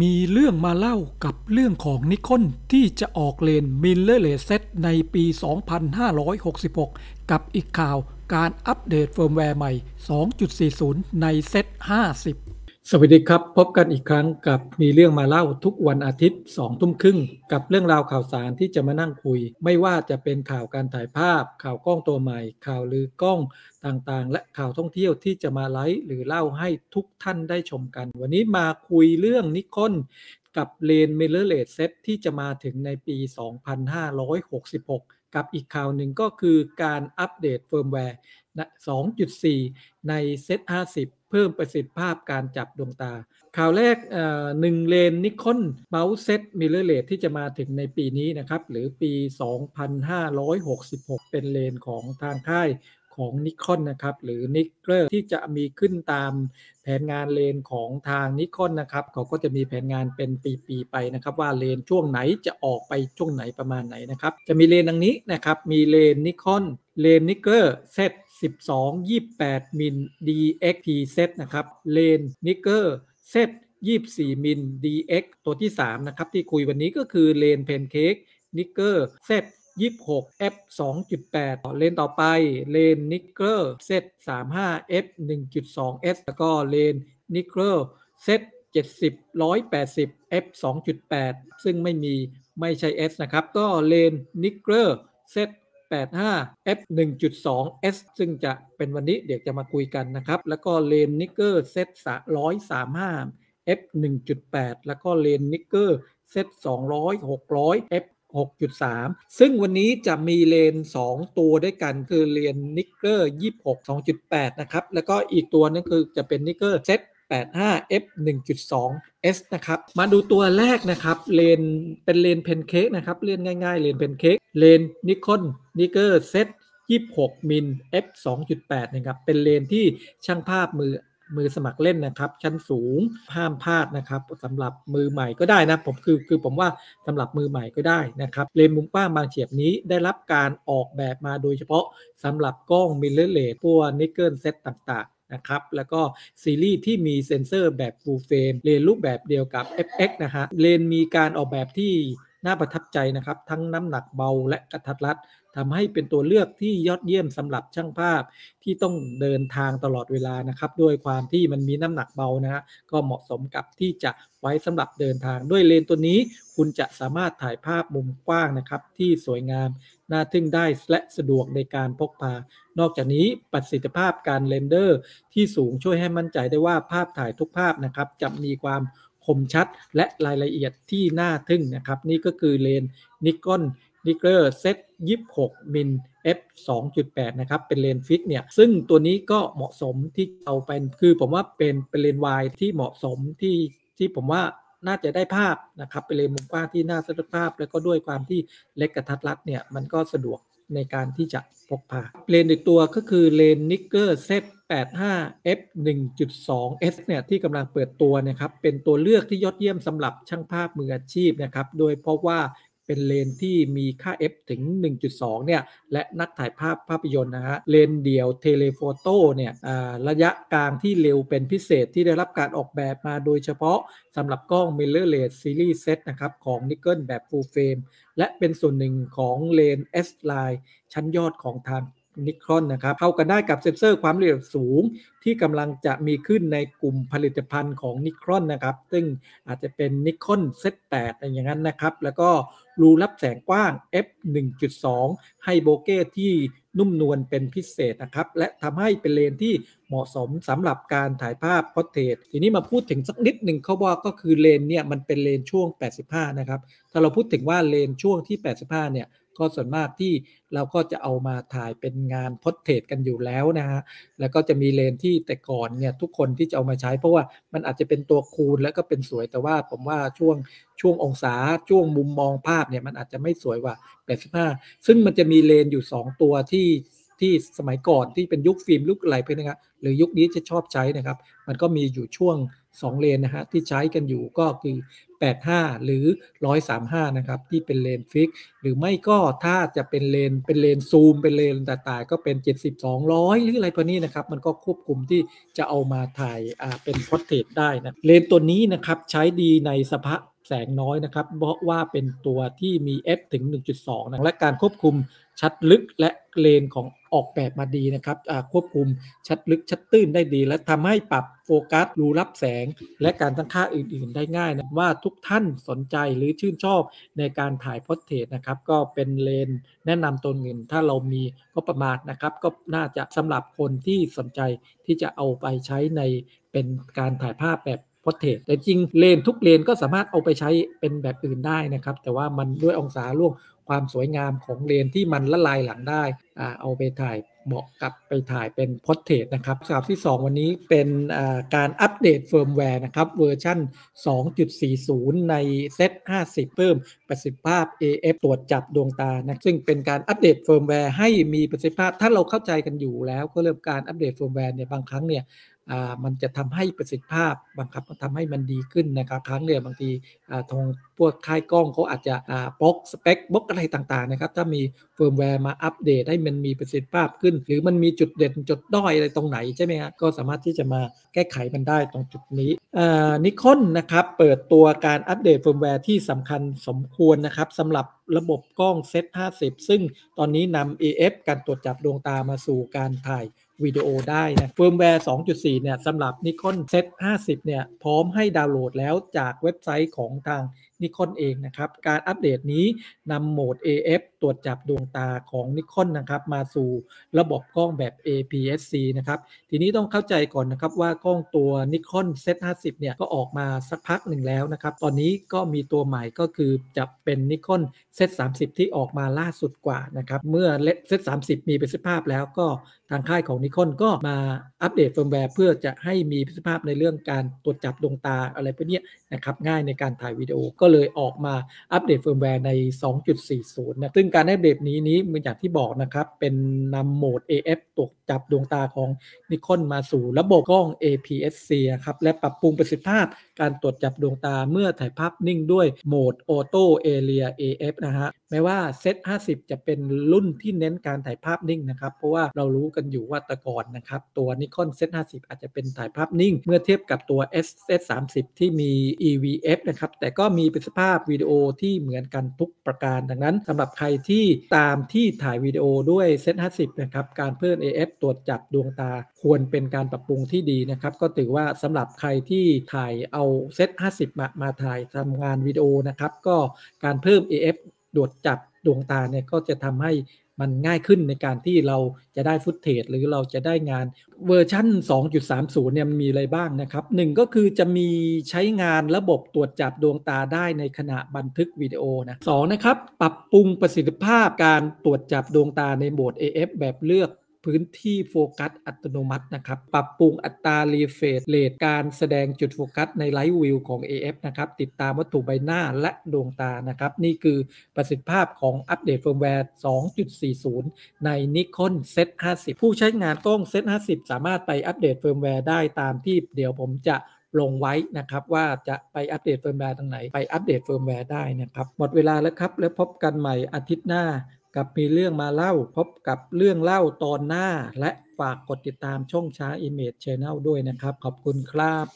มีเรื่องมาเล่ากับเรื่องของ Nikon ที่จะออกเลนส์ mirrorless Z ในปี 2566 กับอีกข่าวการอัปเดตเฟิร์มแวร์ใหม่ 2.40 ใน Z50 สวัสดีครับ พบกันอีกครั้งกับมีเรื่องมาเล่าทุกวันอาทิตย์2ทุ่มครึ่ง กับเรื่องราวข่าวสารที่จะมานั่งคุย ไม่ว่าจะเป็นข่าวการถ่ายภาพ ข่าวกล้องตัวใหม่ ข่าวลือกล้องต่างๆ และข่าวท่องเที่ยวที่จะมาไลฟ์หรือเล่าให้ทุกท่านได้ชมกัน วันนี้มาคุยเรื่อง Nikon กับเลนส์ mirrorless Z ที่จะมาถึงในปี 2566 กับอีกข่าวหนึ่งก็คือการอัปเดตเฟิร์มแวร์ 2.4 ใน Z50 เพิ่มประสิทธิภาพการจับดวงตา ข่าวแรกหนึ่งเลนส์ Nikon mount Z mirrorless ที่จะมาถึงในปีนี้นะครับ หรือปี 2566 เป็นเลนส์ของทางค่าย ของ Nikon นะครับหรือ Nikkor ที่จะมีขึ้นตามแผนงานเลนส์ของทาง Nikon นะครับเขาก็จะมีแผนงานเป็นปีๆไปนะครับว่าเลนส์ช่วงไหนจะออกไปช่วงไหนประมาณไหนนะครับจะมีเลนส์ดังนี้นะครับมีเลนนิคอนเลนนิกเกอร์เซต12 28 มิล DXP เซตนะครับเลนนิกเกอร์เซต24 มิล DX ตัวที่ 3 นะครับ ที่คุยวันนี้ก็คือเลนเพนเค้กNikkor Z 26 f 2.8 เลนส์ต่อไปเลนส์ Nikkor Z 35 f 1.2 s แล้วก็เลนส์ Nikkor Z 70 180 f 2.8 ซึ่งไม่มีไม่ใช่ s นะครับ ก็เลนส์ Nikkor Z 85 f 1.2 s ซึ่งจะเป็นวันนี้เดี๋ยวจะมาคุยกันนะครับ แล้วก็เลนส์ Nikkor Z 135 f 1.8 แล้วก็เลนส์ Nikkor Z 200 600 f 6.3 ซึ่งวันนี้จะมีเลนส์ 2 ตัวด้วยกัน คือเลนส์ Nikkor 26 2.8 นะครับ แล้วก็อีกตัวนึงคือจะเป็น Nikkor Z 85 f 1.2 s นะครับ มาดูตัวแรกนะครับ เลนส์เป็นเลนเพนเค้กนะครับ เลนส์ง่ายๆ เลนเพนเค้กเลนส์ Nikon Nikkor Z 26 มิล f 2.8 นะครับ เป็นเลนส์ที่ช่างภาพมือ มือสมัครเล่นนะครับ ชั้นสูงห้ามพลาดนะครับสำหรับมือใหม่ก็ได้นะผมคือคือผมว่าสำหรับมือใหม่ก็ได้นะครับเลนมุมกว้างบางเฉียบนี้ได้รับการออกแบบมาโดยเฉพาะสำหรับกล้อง mirrorless พวก Nikkor Z ต่างๆนะครับแล้วก็ซีรีส์ที่มีเซ็นเซอร์แบบ full frame เลนส์รูปแบบเดียวกับ FX นะฮะเลนส์มีการออกแบบที่น่าประทับใจนะครับ ทั้งน้ำหนักเบาและกระทัดรัด ทำให้เป็นตัวเลือกที่ยอดเยี่ยมสำหรับช่างภาพที่ต้องเดินทางตลอดเวลานะครับด้วยความที่มันมีน้ำหนักเบานะฮะก็เหมาะสมกับที่จะไว้สำหรับเดินทางด้วยเลนตัวนี้ คุณจะสามารถถ่ายภาพมุมกว้างนะครับ ที่สวยงามน่าทึ่งได้และสะดวกในการพกพา นอกจากนี้ประสิทธิภาพการเรนเดอร์ที่สูงช่วยให้มั่นใจได้ว่าภาพถ่ายทุกภาพนะครับจะมีความคมชัดและรายละเอียดที่น่าทึ่งนะครับ นี่ก็คือเลนNikon Nikkor Z 26 มิล f 2.8 นะครับ เป็นเลนส์ fix เนี่ย ซึ่งตัวนี้ก็เหมาะสมที่เอาเป็น คือผมว่าเป็นเป็นเลนส์ wide ที่เหมาะสมที่ที่ผมว่าน่าจะได้ภาพนะครับเป็นเลนส์มุมกว้างที่น่าสะดุดภาพ แล้วก็ด้วยความที่เล็กกระทัดรัดเนี่ย มันก็สะดวกในการที่จะพกพา เลนส์อีกตัวก็คือเลนส์ Nikkor Z 85 f 1.2 s เนี่ยที่กำลังเปิดตัวนะครับเป็นตัวเลือกที่ยอดเยี่ยมสำหรับช่างภาพมืออาชีพนะครับ โดยเพราะว่า เป็นเลนที่มีค่า f ถึง 1.2 เนี่ย และนักถ่ายภาพภาพยนตร์นะฮะ เลนเดี่ยวเทเลโฟโต้เนี่ยระยะกลางที่เร็วเป็นพิเศษที่ได้รับการออกแบบมาโดยเฉพาะสำหรับกล้อง mirrorless series set นะครับของ Nikon แบบ full frame และเป็นส่วนหนึ่งของเลน S line ชั้นยอดของทางนิคอนนะครับเข้ากันได้กับเซนเซอร์ความละเอียดสูง ที่กำลังจะมีขึ้นในกลุ่มผลิตภัณฑ์ของนิคอนนะครับ ซึ่งอาจจะเป็น Nikon Z8อะไรอย่างนั้นนะครับ แล้วก็ รูรับแสงกว้าง f 1.2 ให้ bokeh ที่นุ่มนวลเป็นพิเศษนะครับ และทำให้เป็นเลนส์ที่เหมาะสมสำหรับการถ่ายภาพ portrait ทีนี้มาพูดถึงสักนิดหนึ่งเขาบอกก็คือเลนส์เนี่ยมันเป็นเลนส์ช่วง 85 นะครับ ถ้าเราพูดถึงว่าเลนส์ช่วงที่ 85 เนี่ย ก็ส่วนมากที่เราก็จะเอามาถ่ายเป็นงาน portrait กันอยู่แล้วนะฮะแล้วก็จะมีเลนส์ที่แต่ก่อนเนี่ยทุกคนที่จะเอามาใช้ เพราะว่ามันอาจจะเป็นตัวคูณแล้วก็เป็นสวยแต่ว่าผมว่าช่วงช่วงองศาช่วงมุมมองภาพเนี่ยมันอาจจะไม่สวยกว่า 85 ซึ่งมันจะมีเลนส์อยู่ 2 ตัวที่ที่สมัยก่อนที่เป็นยุคฟิล์มยุคอะไรเพื่อนนะครับหรือยุคนี้จะชอบใช้นะครับ มันก็มีอยู่ช่วง 2 เลนส์นะฮะที่ใช้กันอยู่ก็คือ 85 หรือ 135 นะครับ ที่เป็นเลนส์ fix หรือไม่ก็ถ้าจะเป็นเลนส์เป็นเลนส์ซูม เป็นเลนส์ต่างๆก็เป็น70 200 หรืออะไรพวกนี้นะครับ มันก็ควบคุมที่จะเอามาถ่ายอ่าเป็น portrait ได้นะเลนส์ตัวนี้นะครับใช้ดีในสภาพแสงน้อยนะครับ เพราะว่าเป็นตัวที่มี f ถึง 1.2 นะและการควบคุมชัดลึกและเลนส์ของ ออกแบบมาดีนะครับควบคุมชัดลึกชัดตื้นได้ดี และทำให้ปรับโฟกัสรูรับแสง และการตั้งค่าอื่น ๆ ได้ง่ายนะว่าทุกท่านสนใจหรือชื่นชอบในการถ่าย portrait นะครับก็เป็นเลนส์แนะนำตัวเงินถ้าเรามีก็ประมาณนะครับก็น่าจะสำหรับคนที่สนใจที่จะเอาไปใช้ในเป็นการถ่ายภาพแบบ portrait แต่จริงเลนส์ทุกเลนส์ก็สามารถเอาไปใช้เป็นแบบอื่นได้นะครับ แต่ว่ามันด้วยองศาช่วงความสวยงามของเลนส์ที่มันละลายหลังได้อ่าเอาไปถ่ายเหมาะกับไปถ่ายเป็น portrait นะครับข่าวที่ 2 วันนี้เป็นการอัปเดตเฟิร์มแวร์นะครับเวอร์ชัน2.40 ในZ50 เพิ่มประสิทธิภาพ AF ตรวจจับดวงตานะซึ่งเป็นการอัปเดตเฟิร์มแวร์ให้มีประสิทธิภาพ ถ้าเราเข้าใจกันอยู่แล้วก็เริ่มการอัปเดตเฟิร์มแวร์เนี่ยบางครั้งเนี่ย มันจะทำให้ประสิทธิภาพบังคับมันทำให้มันดีขึ้นนะครับครั้งเนี่ยบางทีทางพวกค่ายกล้องเขาอาจจะบล็อกสเปคบล็อกอะไรต่างๆนะครับถ้ามีเฟิร์มแวร์มาอัปเดตให้มันมีประสิทธิภาพขึ้น หรือมันมีจุดเด่นจุดด้อยอะไรตรงไหนใช่ไหมครับก็สามารถที่จะมาแก้ไขมันได้ตรงจุดนี้ Nikon นะครับเปิดตัวการอัปเดตเฟิร์มแวร์ที่สำคัญสมควรนะครับสำหรับระบบกล้อง Z50 ซึ่งตอนนี้นำ AF การตรวจจับดวงตามาสู่การถ่าย วิดีโอได้นะเฟิร์มแวร์ 2.4 เนี่ยสำหรับ Nikon Z50 เนี่ยพร้อมให้ดาวน์โหลดแล้วจากเว็บไซต์ของทาง Nikon เองนะครับ การอัปเดตนี้นำโหมด AF ตรวจจับดวงตาของ Nikon นะครับมาสู่ระบบกล้องแบบ APS-C นะครับ ทีนี้ต้องเข้าใจก่อนนะครับว่ากล้องตัวนิคอน Z50 เนี่ยก็ออกมาสักพักหนึ่งแล้วนะครับ ตอนนี้ก็มีตัวใหม่ก็คือจะเป็นนิคอน Z30 ที่ออกมาล่าสุดกว่านะครับ เมื่อ Z30 มีประสิทธิภาพแล้วก็ทางค่ายของ Nikon ก็มาอัปเดตเฟิร์มแวร์เพื่อจะให้มีประสิทธิภาพในเรื่องการตรวจจับดวงตาอะไรพวกนี้นะครับง่ายในการถ่ายวิดีโอก็เลยออกมาอัปเดตเฟิร์มแวร์ใน 2.40 นะ ซึ่งการอัปเดตนี้นี้เหมือนอย่างที่บอกนะครับ เป็นนำโหมด AF ตรวจจับดวงตาของนิคอนมาสู่ระบบกล้อง APS-C ครับ และปรับปรุงประสิทธิภาพการตรวจจับดวงตาเมื่อถ่ายภาพนิ่งด้วยโหมด Auto Area AF นะฮะ แม้ว่าเซต50 จะเป็นรุ่นที่เน้นการถ่ายภาพนิ่งนะครับ เพราะว่าเรารู้กันอยู่ว่าแต่ก่อนนะครับ ตัวนิคอนเซต50 อาจจะเป็นถ่ายภาพนิ่ง เมื่อเทียบกับตัว S S30 ที่มี EVF นะครับ แต่ก็มีประสิทธิภาพวิดีโอที่เหมือนกันทุกประการ ดังนั้นสำหรับใครที่ตามที่ถ่ายวิดีโอด้วยเซต50 นะครับ การเพิ่ม AF ตรวจจับดวงตาควรเป็นการปรับปรุงที่ดีนะครับ ก็ถือว่าสำหรับใครที่ถ่ายเอาเซต50 มามาถ่ายทำงานวิดีโอนะครับ ก็การเพิ่ม AF ตรวจจับดวงตาเนี่ยก็จะทำให้มันง่ายขึ้นในการที่เราจะได้ฟุตเทจหรือเราจะได้งานเวอร์ชัน2.30 เนี่ยมีอะไรบ้างนะครับหนึ่งก็คือจะมีใช้งานระบบตรวจจับดวงตาได้ในขณะบันทึกวิดีโอนะสองนะครับ ปรับปรุงประสิทธิภาพการตรวจจับดวงตาในโหมด AF แบบเลือก พื้นที่โฟกัสอัตโนมัตินะครับ ปรับปรุงอัตรา refresh rate การแสดงจุดโฟกัสใน live view ของ AF นะครับ ติดตามวัตถุใบหน้าและดวงตานะครับ นี่คือประสิทธิภาพของอัปเดตเฟิร์มแวร์ 2.40 ใน Nikon Z50 ผู้ใช้งานกล้อง Z50 สามารถไปอัปเดตเฟิร์มแวร์ได้ตามที่เดี๋ยวผมจะลงไว้นะครับว่าจะไปอัปเดตเฟิร์มแวร์ตรงไหน ไปอัปเดตเฟิร์มแวร์ได้นะครับ หมดเวลาแล้วครับ แล้วพบกันใหม่อาทิตย์หน้า กับมีเรื่องมาเล่าพบกับเรื่องเล่าตอนหน้า และฝากกดติดตามช่องช้า Image Channel ด้วยนะครับ ขอบคุณครับ